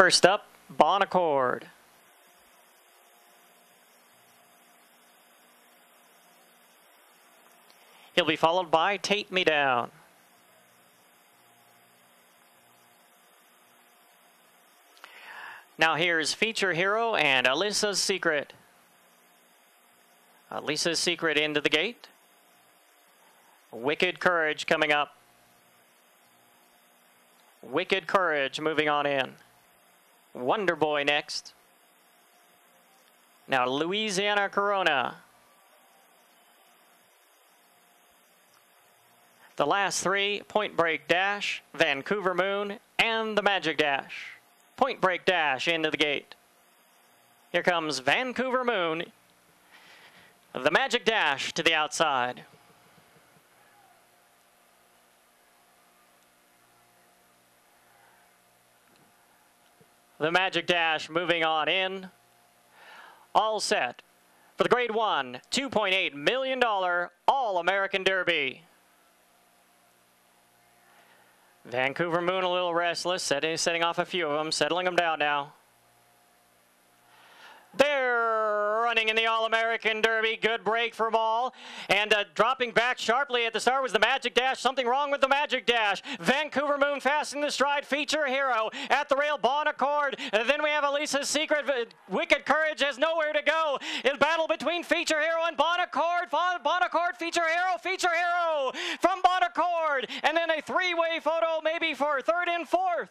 First up, Bon Accord. He'll be followed by Take Me Down. Now here's Feature Hero and Alyssa's Secret. Alyssa's Secret into the gate. Wicked Courage coming up. Wicked Courage moving on in. Wonder Boy next. Now Louisiana Corona. The last three, Point Break Dash, Vancouver Moon, and the Magic Dash. Point Break Dash into the gate. Here comes Vancouver Moon. The Magic Dash to the outside. The Magic Dash moving on in. All set for the Grade 1 $2.8 million All-American Derby. Vancouver Moon a little restless, setting, setting off a few of them, settling them down now. They're running in the All-American Derby. Good break for all. And uh, dropping back sharply at the start was the Magic Dash. Something wrong with the Magic Dash. Vancouver Moon fastening the stride. Feature hero at the rail. Bon Accord. And then we have Alyssa's Secret. Wicked Courage has nowhere to go. In battle between Feature Hero and Bon Accord. Bon Accord, Feature Hero, Feature Hero from Bon Accord. And then a three-way photo maybe for third and fourth.